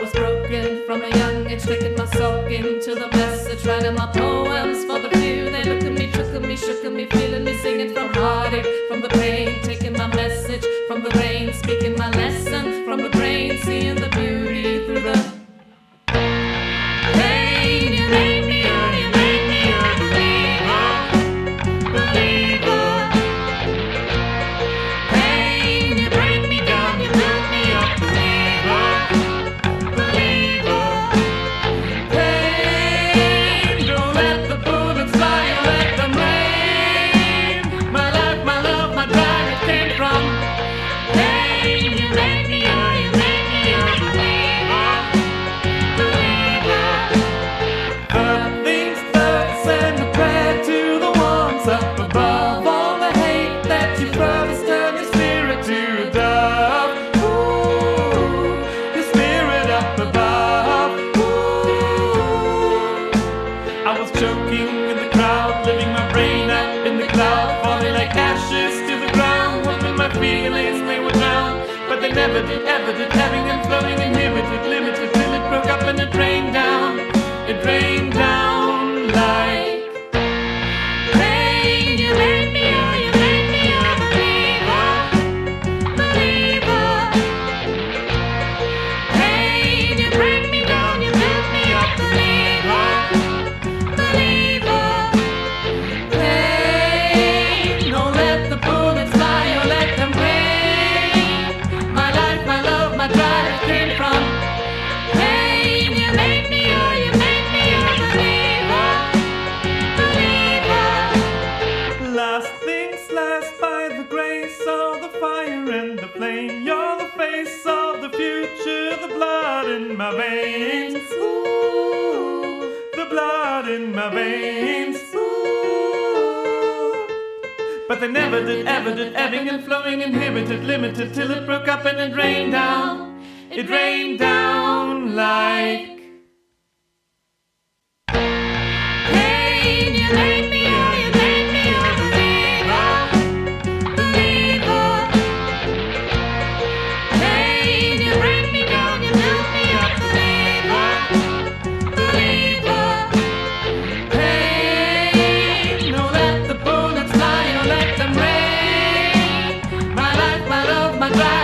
was broken from a young age, taking my soul into the message, writing my poems for the few. They look at me, shook at me, shook at me, feeling me, singing from heartache, from the pain, taking my message from the rain, speaking my lesson from the brain, seeing the cloud, falling like ashes to the ground. What my feelings, they were down, but they never did, ever did, having grace of the fire and the flame. You're the face of the future, the blood in my veins. Ooh, the blood in my veins. But they never did, ever did, ebbing and flowing, inhibited, limited, till it broke up and it rained down. It rained down like goodbye.